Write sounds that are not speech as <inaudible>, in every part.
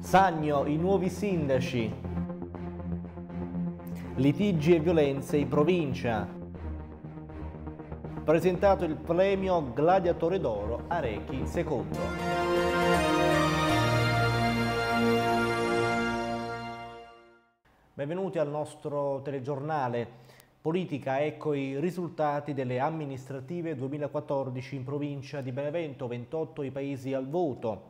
Sagno i nuovi sindaci. Litigi e violenze in provincia. Presentato il premio Gladiatore d'Oro a Rechi II. Benvenuti al nostro telegiornale. Politica, ecco i risultati delle amministrative 2014 in provincia di Benevento, 28 i paesi al voto.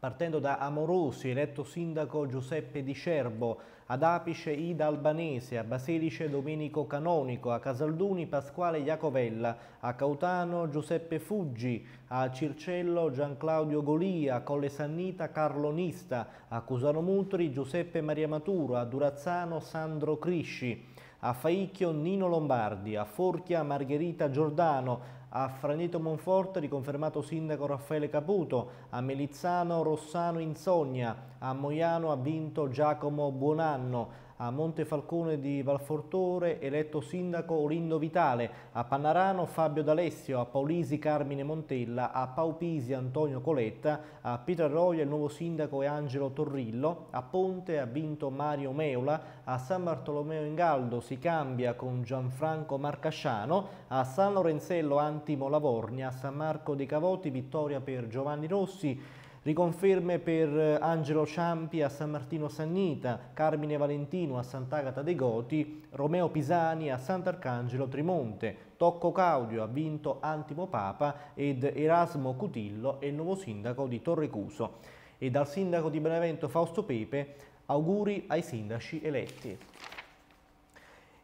Partendo da Amorosi, eletto sindaco Giuseppe Di Cerbo, ad Apice Ida Albanese, a Basilice Domenico Canonico, a Casalduni Pasquale Iacovella, a Cautano Giuseppe Fuggi, a Circello Gian Claudio Golia, a Colle Sannita Carlo Nista, a Cusano Mutri Giuseppe Maria Maturo, a Durazzano Sandro Crisci, a Faicchio Nino Lombardi, a Forchia Margherita Giordano, a Franeto Monforte riconfermato sindaco Raffaele Caputo, a Melizzano Rossano Insogna, a Moiano ha vinto Giacomo Buonanno, a Montefalcone di Valfortore eletto sindaco Olindo Vitale, a Pannarano Fabio D'Alessio, a Paulisi Carmine Montella, a Paupisi Antonio Coletta, a Pietrarroia il nuovo sindaco è Angelo Torrillo, a Ponte ha vinto Mario Meula, a San Bartolomeo in Galdo si cambia con Gianfranco Marcasciano, a San Lorenzello Antimo Lavornia, a San Marco dei Cavoti vittoria per Giovanni Rossi, Riconferme per eh, Angelo Ciampi a San Martino Sannita, Carmine Valentino a Sant'Agata dei Goti, Romeo Pisani a Sant'Arcangelo Trimonte, Tocco Caudio ha vinto Antimo Papa ed Erasmo Cutillo è il nuovo sindaco di Torrecuso. E dal sindaco di Benevento Fausto Pepe auguri ai sindaci eletti.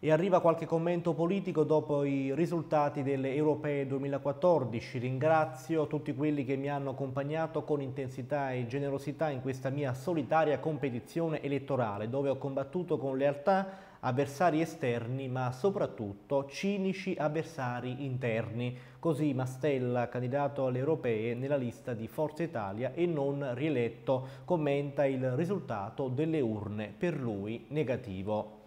E arriva qualche commento politico dopo i risultati delle europee 2014. Ringrazio tutti quelli che mi hanno accompagnato con intensità e generosità in questa mia solitaria competizione elettorale, dove ho combattuto con lealtà avversari esterni, ma soprattutto cinici avversari interni. Così Mastella, candidato alle europee nella lista di Forza Italia e non rieletto, commenta il risultato delle urne, per lui negativo.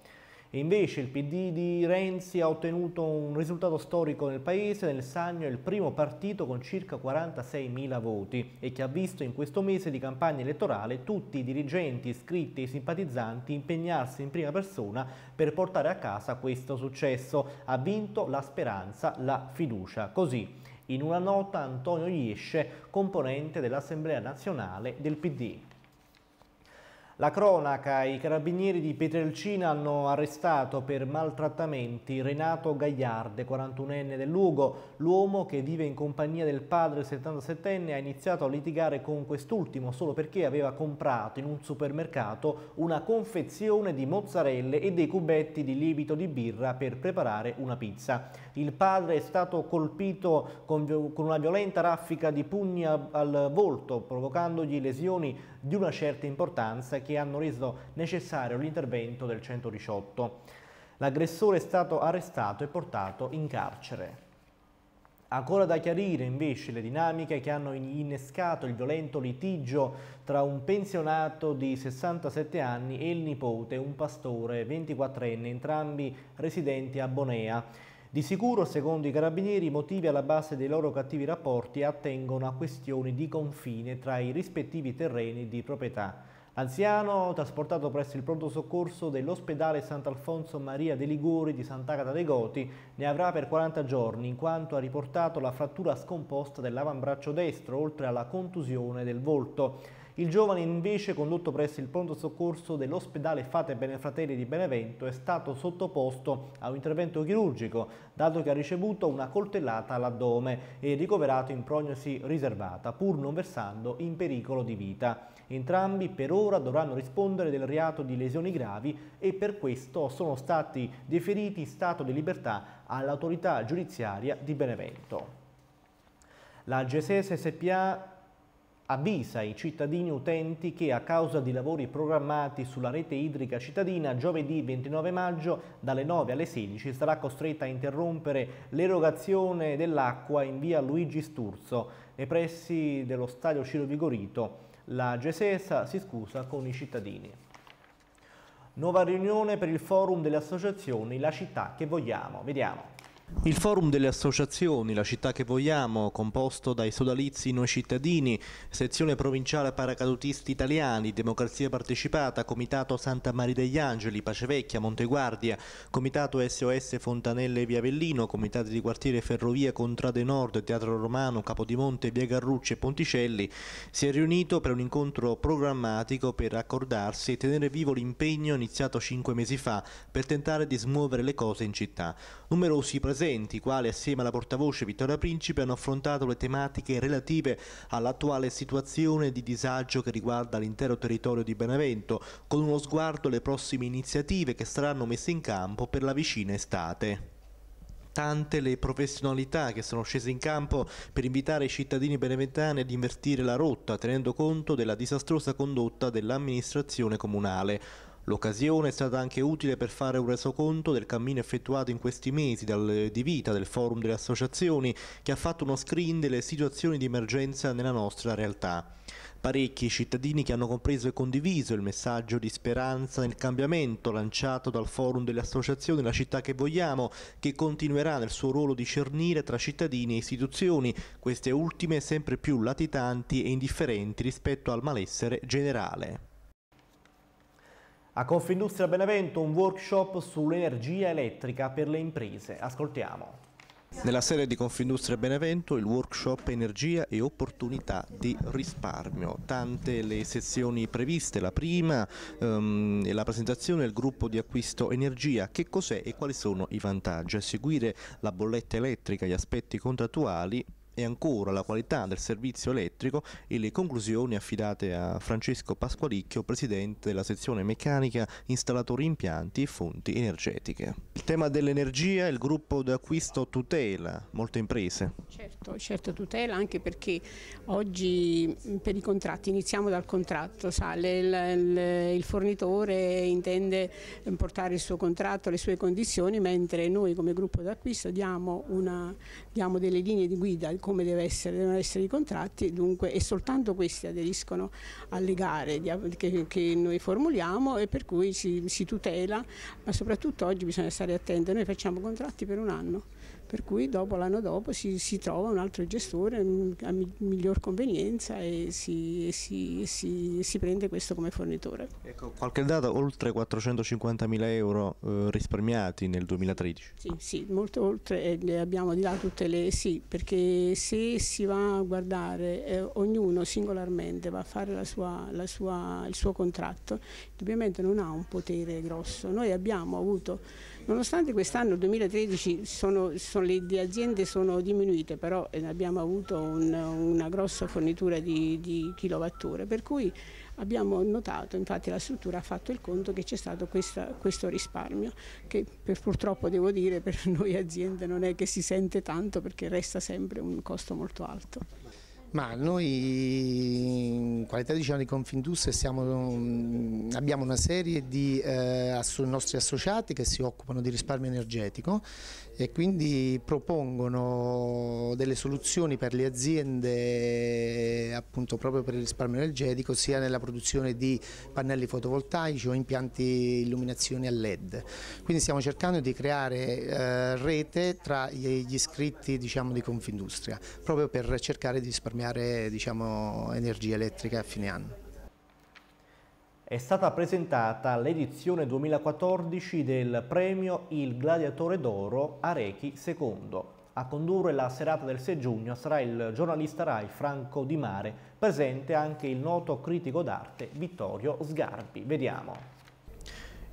Invece il PD di Renzi ha ottenuto un risultato storico nel paese, nel Sagno è il primo partito con circa 46.000 voti e che ha visto in questo mese di campagna elettorale tutti i dirigenti iscritti e simpatizzanti impegnarsi in prima persona per portare a casa questo successo. Ha vinto la speranza, la fiducia. Così, in una nota Antonio Iesce, componente dell'Assemblea nazionale del PD. La cronaca, i carabinieri di Pietrelcina hanno arrestato per maltrattamenti Renato Gagliarde, 41enne del Lugo. L'uomo che vive in compagnia del padre 77enne ha iniziato a litigare con quest'ultimo solo perché aveva comprato in un supermercato una confezione di mozzarelle e dei cubetti di lievito di birra per preparare una pizza. Il padre è stato colpito con, una violenta raffica di pugni al volto, provocandogli lesioni di una certa importanza che hanno reso necessario l'intervento del 118. L'aggressore è stato arrestato e portato in carcere. Ancora da chiarire invece le dinamiche che hanno innescato il violento litigio tra un pensionato di 67 anni e il nipote, un pastore 24enne, entrambi residenti a Bonea. Di sicuro, secondo i carabinieri, i motivi alla base dei loro cattivi rapporti attengono a questioni di confine tra i rispettivi terreni di proprietà. L'anziano, trasportato presso il pronto soccorso dell'ospedale Sant'Alfonso Maria dei Liguri di Sant'Agata dei Goti, ne avrà per 40 giorni, in quanto ha riportato la frattura scomposta dell'avambraccio destro, oltre alla contusione del volto. Il giovane invece condotto presso il pronto soccorso dell'ospedale Fate Bene Fratelli di Benevento è stato sottoposto a un intervento chirurgico dato che ha ricevuto una coltellata all'addome e ricoverato in prognosi riservata pur non versando in pericolo di vita. Entrambi per ora dovranno rispondere del reato di lesioni gravi e per questo sono stati deferiti in stato di libertà all'autorità giudiziaria di Benevento. La GSS SPA avvisa i cittadini utenti che a causa di lavori programmati sulla rete idrica cittadina giovedì 29 maggio dalle 9 alle 16 sarà costretta a interrompere l'erogazione dell'acqua in via Luigi Sturzo nei pressi dello stadio Ciro Vigorito. La GESESA si scusa con i cittadini. Nuova riunione per il forum delle associazioni La città che vogliamo. Vediamo. Il forum delle associazioni, la città che vogliamo, composto dai sodalizi Noi Cittadini, sezione provinciale paracadutisti italiani, Democrazia Partecipata, Comitato Santa Maria degli Angeli, Pacevecchia, Monteguardia, Comitato SOS Fontanelle Via Avellino, Comitati di Quartiere Ferrovia Contrade Nord, Teatro Romano, Capodimonte, Via Garrucci e Ponticelli, si è riunito per un incontro programmatico per accordarsi e tenere vivo l'impegno iniziato cinque mesi fa per tentare di smuovere le cose in città. Numerosi presenti presenti, quali assieme alla portavoce Vittoria Principe hanno affrontato le tematiche relative all'attuale situazione di disagio che riguarda l'intero territorio di Benevento, con uno sguardo alle prossime iniziative che saranno messe in campo per la vicina estate tante le professionalità che sono scese in campo per invitare i cittadini beneventani ad invertire la rotta, tenendo conto della disastrosa condotta dell'amministrazione comunale. L'occasione è stata anche utile per fare un resoconto del cammino effettuato in questi mesi dal, di vita del forum delle associazioni che ha fatto uno screen delle situazioni di emergenza nella nostra realtà. Parecchi cittadini che hanno compreso e condiviso il messaggio di speranza nel cambiamento lanciato dal forum delle associazioni La città che vogliamo, che continuerà nel suo ruolo di cernire tra cittadini e istituzioni, queste ultime sempre più latitanti e indifferenti rispetto al malessere generale. A Confindustria Benevento un workshop sull'energia elettrica per le imprese. Ascoltiamo. Nella serie di Confindustria Benevento il workshop Energia e opportunità di risparmio. Tante le sezioni previste, la prima um, la presentazione del gruppo di acquisto Energia, che cos'è e quali sono i vantaggi. A seguire la bolletta elettrica, gli aspetti contrattuali e ancora la qualità del servizio elettrico e le conclusioni affidate a Francesco Pasqualicchio, presidente della sezione meccanica installatori impianti e fonti energetiche. Il tema dell'energia, il gruppo d'acquisto tutela molte imprese. Certo, certo tutela anche perché oggi per i contratti iniziamo dal contratto, sa, le, il fornitore intende portare il suo contratto, le sue condizioni, mentre noi come gruppo d'acquisto diamo, diamo delle linee di guida come deve essere, devono essere i contratti dunque, e soltanto questi aderiscono alle gare che, che noi formuliamo e per cui si, si tutela, ma soprattutto oggi bisogna stare attenti, noi facciamo contratti per un anno per cui dopo l'anno dopo si, si, trova un altro gestore mm, a miglior convenienza e si, si, si, prende questo come fornitore. Ecco, qualche dato, oltre 450 mila euro eh, risparmiati nel 2013? Sì, sì, molto oltre, eh, le abbiamo di là tutte le sì, perché se si va a guardare, eh, ognuno singolarmente va a fare la sua, la sua, il suo contratto, ovviamente non ha un potere grosso. Noi abbiamo avuto Nonostante quest'anno, 2013, sono, sono, le aziende sono diminuite, però eh, abbiamo avuto un, una grossa fornitura di, di kilowatture, per cui abbiamo notato, infatti la struttura ha fatto il conto che c'è stato questa, questo risparmio, che per, purtroppo devo dire per <laughs> noi aziende non è che si sente tanto perché resta sempre un costo molto alto. Ma noi in qualità diciamo, di Confindustria siamo, mm, abbiamo una serie di eh, nostri associati che si occupano di risparmio energetico e quindi propongono delle soluzioni per le aziende appunto proprio per il risparmio energetico sia nella produzione di pannelli fotovoltaici o impianti illuminazione a LED. Quindi stiamo cercando di creare eh, rete tra gli iscritti diciamo, di Confindustria proprio per cercare di risparmiare diciamo, energia elettrica a fine anno è stata presentata l'edizione 2014 del premio Il Gladiatore d'Oro Arechi II. A condurre la serata del 6 giugno sarà il giornalista RAI Franco Di Mare, presente anche il noto critico d'arte Vittorio Sgarbi. Vediamo.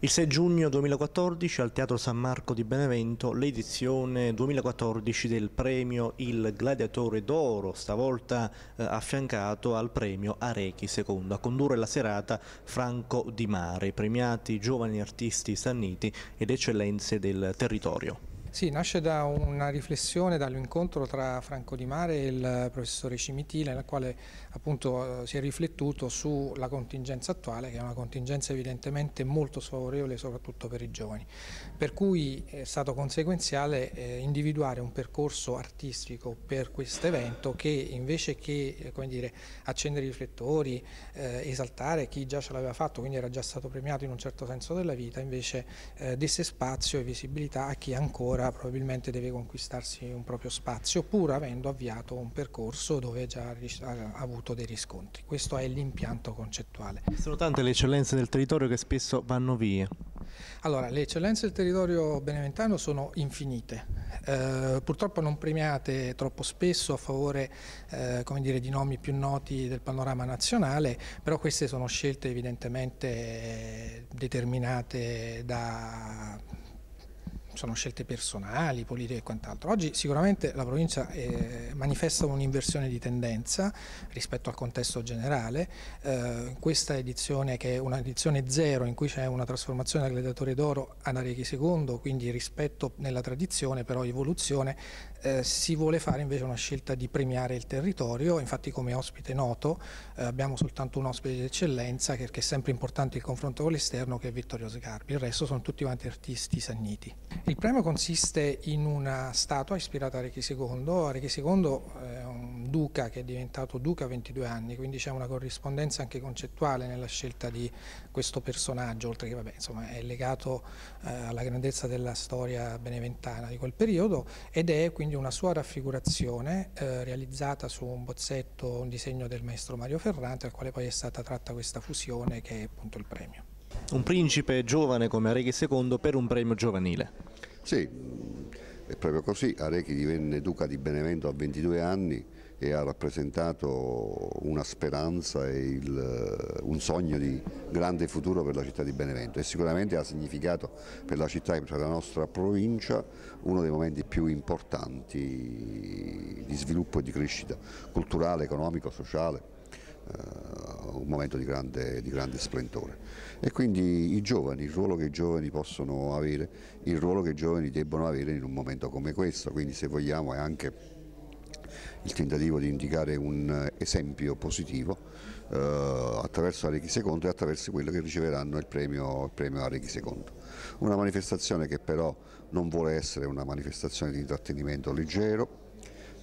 Il 6 giugno 2014 al Teatro San Marco di Benevento l'edizione 2014 del premio Il Gladiatore d'Oro, stavolta eh, affiancato al premio Arechi II. A condurre la serata Franco Di Mare, premiati giovani artisti sanniti ed eccellenze del territorio. Sì, nasce da una riflessione, dall'incontro tra Franco Di Mare e il professore Cimitile, nel quale appunto eh, si è riflettuto sulla contingenza attuale, che è una contingenza evidentemente molto sfavorevole soprattutto per i giovani. Per cui è stato conseguenziale eh, individuare un percorso artistico per questo evento che invece che eh, dire, accendere i riflettori, eh, esaltare chi già ce l'aveva fatto, quindi era già stato premiato in un certo senso della vita, invece eh, desse spazio e visibilità a chi ancora cultura probabilmente deve conquistarsi un proprio spazio pur avendo avviato un percorso dove già ha avuto dei riscontri. Questo è l'impianto concettuale. Sono tante le eccellenze del territorio che spesso vanno via. Allora, le eccellenze del territorio beneventano sono infinite, eh, purtroppo non premiate troppo spesso a favore eh, dire, di nomi più noti del panorama nazionale, però queste sono scelte evidentemente determinate da sono scelte personali, politiche e quant'altro. Oggi sicuramente la provincia eh, manifesta un'inversione di tendenza rispetto al contesto generale. Eh, questa edizione, che è un'edizione zero, in cui c'è una trasformazione del gladiatore d'oro ad Arechi II, quindi rispetto nella tradizione, però evoluzione, eh, si vuole fare invece una scelta di premiare il territorio, infatti come ospite noto eh, abbiamo soltanto un ospite di eccellenza perché è sempre importante il confronto con l'esterno che è Vittorio Sgarbi, il resto sono tutti quanti artisti sanniti. Il premio consiste in una statua ispirata a Rechi II, Rechi II è un duca che è diventato duca a 22 anni, quindi c'è una corrispondenza anche concettuale nella scelta di questo personaggio, oltre che vabbè, insomma, è legato eh, alla grandezza della storia beneventana di quel periodo ed è quindi una sua raffigurazione eh, realizzata su un bozzetto, un disegno del maestro Mario Ferrante, al quale poi è stata tratta questa fusione che è appunto il premio. Un principe giovane come Areghi II per un premio giovanile. Sì, è proprio così. Arechi divenne duca di Benevento a 22 anni e ha rappresentato una speranza e il, un sogno di grande futuro per la città di Benevento e sicuramente ha significato per la città e per la nostra provincia uno dei momenti più importanti di sviluppo e di crescita culturale, economico, sociale. Un momento di grande, di grande, splendore. E quindi i giovani, il ruolo che i giovani possono avere, il ruolo che i giovani debbono avere in un momento come questo, quindi se vogliamo è anche il tentativo di indicare un esempio positivo eh, attraverso Arechi II e attraverso quello che riceveranno il premio, il premio Arechi II. Una manifestazione che però non vuole essere una manifestazione di intrattenimento leggero,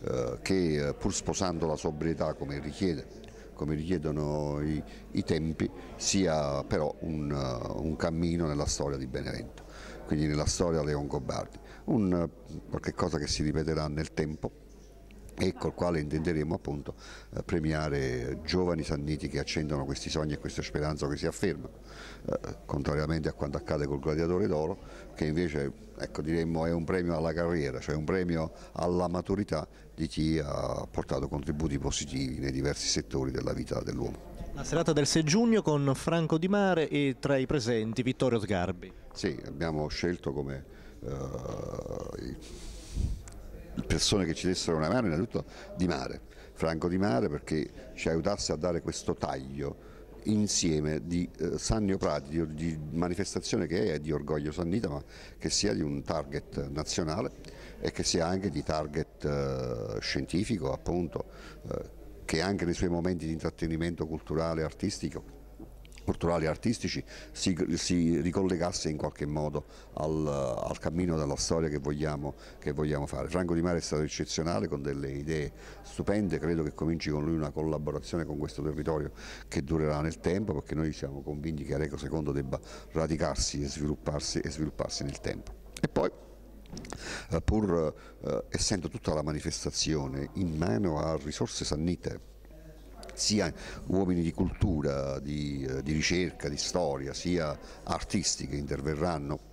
eh, che eh, pur sposando la sobrietà come richiede come richiedono i, i, tempi, sia però un, uh, un, cammino nella storia di Benevento, quindi nella storia Leon Gobardi, un, uh, qualche cosa che si ripeterà nel tempo e col quale intenderemo appunto eh, premiare giovani sanniti che accendono questi sogni e queste speranze che si affermano, eh, contrariamente a quanto accade col Gladiatore d'Oro, che invece ecco, diremmo è un premio alla carriera, cioè un premio alla maturità di chi ha portato contributi positivi nei diversi settori della vita dell'uomo. La serata del 6 giugno con Franco Di Mare e tra i presenti Vittorio Sgarbi. Sì, abbiamo scelto come... Uh, persone che ci dessero una mano innanzitutto Di Mare, Franco Di Mare perché ci aiutasse a dare questo taglio insieme di eh, Sannio Prati, di, di, manifestazione che è di orgoglio sannita ma che sia di un target nazionale e che sia anche di target eh, scientifico appunto eh, che anche nei suoi momenti di intrattenimento culturale e artistico culturali e artistici si, si, ricollegasse in qualche modo al, al cammino della storia che vogliamo, che vogliamo, fare. Franco Di Mare è stato eccezionale con delle idee stupende, credo che cominci con lui una collaborazione con questo territorio che durerà nel tempo perché noi siamo convinti che Areco II debba radicarsi e svilupparsi, e svilupparsi nel tempo. E poi eh, pur eh, essendo tutta la manifestazione in mano a risorse sannite sia uomini di cultura, di, eh, di ricerca, di storia, sia artisti che interverranno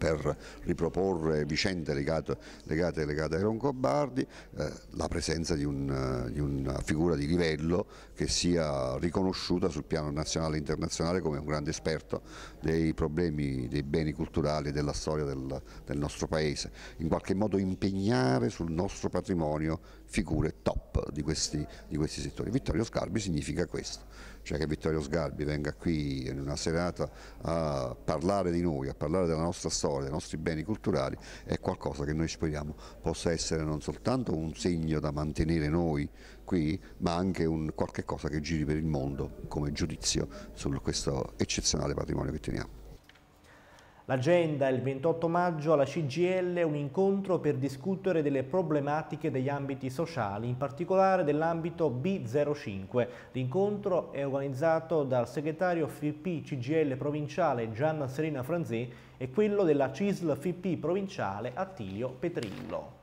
per riproporre vicende legate, legate, legate ai Roncobardi, eh, la presenza di, un, di, una figura di livello che sia riconosciuta sul piano nazionale e internazionale come un grande esperto dei problemi dei beni culturali e della storia del, del nostro paese, in qualche modo impegnare sul nostro patrimonio figure top di questi, di questi settori. Vittorio Scarbi significa questo cioè che Vittorio Sgarbi venga qui in una serata a parlare di noi, a parlare della nostra storia, dei nostri beni culturali, è qualcosa che noi speriamo possa essere non soltanto un segno da mantenere noi qui, ma anche un qualche cosa che giri per il mondo come giudizio su questo eccezionale patrimonio che teniamo. L'agenda il 28 maggio alla CGL un incontro per discutere delle problematiche degli ambiti sociali, in particolare dell'ambito B05. L'incontro è organizzato dal segretario FIP CGL provinciale Gianna Serena Franzè e quello della CISL FIP provinciale Attilio Petrillo.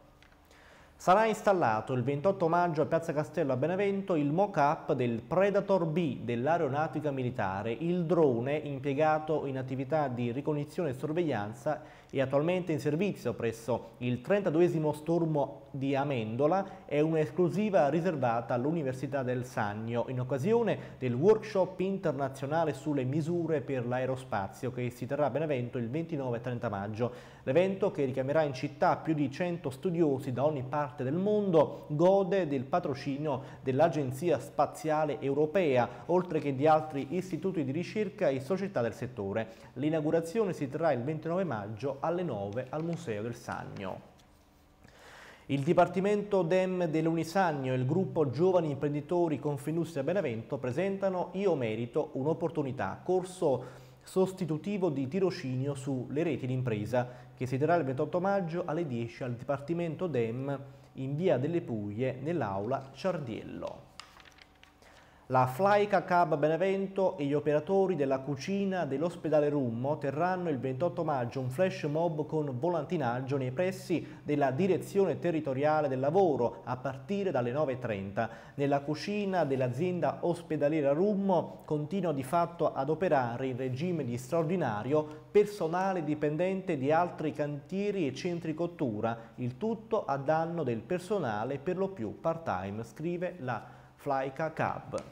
Sarà installato il 28 maggio a Piazza Castello a Benevento il mock-up del Predator B dell'aeronautica militare, il drone impiegato in attività di ricognizione e sorveglianza e attualmente in servizio presso il 32 Stormo di Amendola è un'esclusiva riservata all'Università del Sannio in occasione del workshop internazionale sulle misure per l'aerospazio che si terrà a Benevento il 29 e 30 maggio. L'evento, che richiamerà in città più di 100 studiosi da ogni parte del mondo, gode del patrocinio dell'Agenzia Spaziale Europea, oltre che di altri istituti di ricerca e società del settore. L'inaugurazione si terrà il 29 maggio alle 9 al Museo del Sannio. Il Dipartimento DEM dell'Unisagno e il gruppo Giovani Imprenditori Confindustria Benevento presentano Io Merito un'opportunità, corso sostitutivo di tirocinio sulle reti d'impresa che si terrà il 28 maggio alle 10 al Dipartimento DEM in via delle Puglie nell'aula Ciardiello. La Flyca Cab Benevento e gli operatori della cucina dell'ospedale Rummo terranno il 28 maggio un flash mob con volantinaggio nei pressi della direzione territoriale del lavoro a partire dalle 9.30. Nella cucina dell'azienda ospedaliera Rummo continua di fatto ad operare in regime di straordinario personale dipendente di altri cantieri e centri cottura, il tutto a danno del personale per lo più part-time, scrive la Flyca Cab.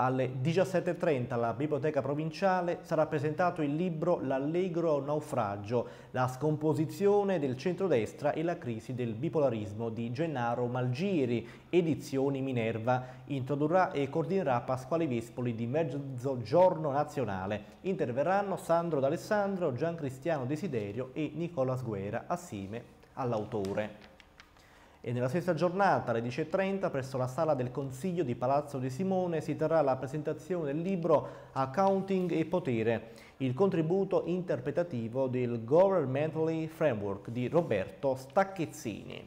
Alle 17.30 alla Biblioteca Provinciale sarà presentato il libro L'allegro naufragio, la scomposizione del centrodestra e la crisi del bipolarismo di Gennaro Malgiri, edizioni Minerva. Introdurrà e coordinerà Pasquale Vespoli di Mezzogiorno Nazionale. Interverranno Sandro D'Alessandro, Gian Cristiano Desiderio e Nicola Sguera assieme all'autore e nella stessa giornata alle 10.30 presso la sala del Consiglio di Palazzo De Simone si terrà la presentazione del libro Accounting e Potere, il contributo interpretativo del Governmentally Framework di Roberto Stacchezzini.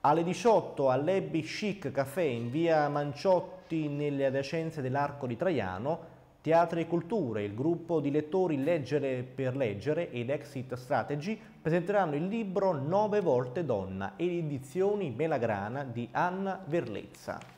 Alle 18 all'Ebbi Chic Café in via Manciotti nelle adiacenze dell'Arco di Traiano Teatri e Culture, il gruppo di lettori Leggere per Leggere e l'Exit Strategy presenteranno il libro Nove volte donna e le edizioni Melagrana di Anna Verlezza.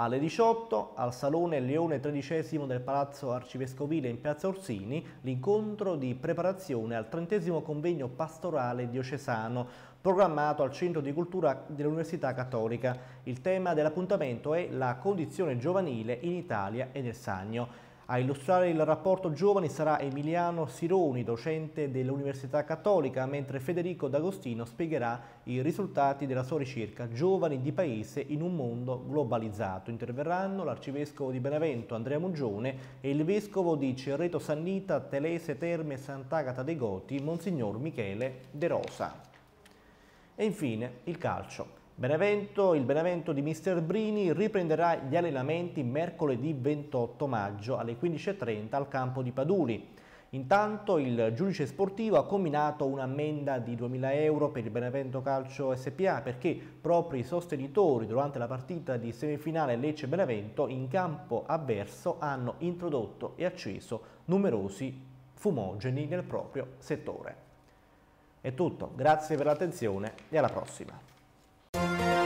Alle 18 al Salone Leone XIII del Palazzo Arcivescovile in Piazza Orsini l'incontro di preparazione al trentesimo convegno pastorale diocesano programmato al Centro di Cultura dell'Università Cattolica. Il tema dell'appuntamento è la condizione giovanile in Italia e nel Sagno. A illustrare il rapporto giovani sarà Emiliano Sironi, docente dell'Università Cattolica, mentre Federico D'Agostino spiegherà i risultati della sua ricerca Giovani di Paese in un mondo globalizzato. Interverranno l'Arcivescovo di Benevento Andrea Mugione e il Vescovo di Cerreto Sannita, Telese Terme Sant'Agata dei Goti, Monsignor Michele De Rosa. E infine il calcio. Benevento, il Benevento di Mister Brini riprenderà gli allenamenti mercoledì 28 maggio alle 15.30 al campo di Paduli. Intanto il giudice sportivo ha combinato un'ammenda di 2.000 euro per il Benevento Calcio SPA perché proprio i sostenitori durante la partita di semifinale Lecce-Benevento in campo avverso hanno introdotto e acceso numerosi fumogeni nel proprio settore. È tutto, grazie per l'attenzione e alla prossima. Thank you.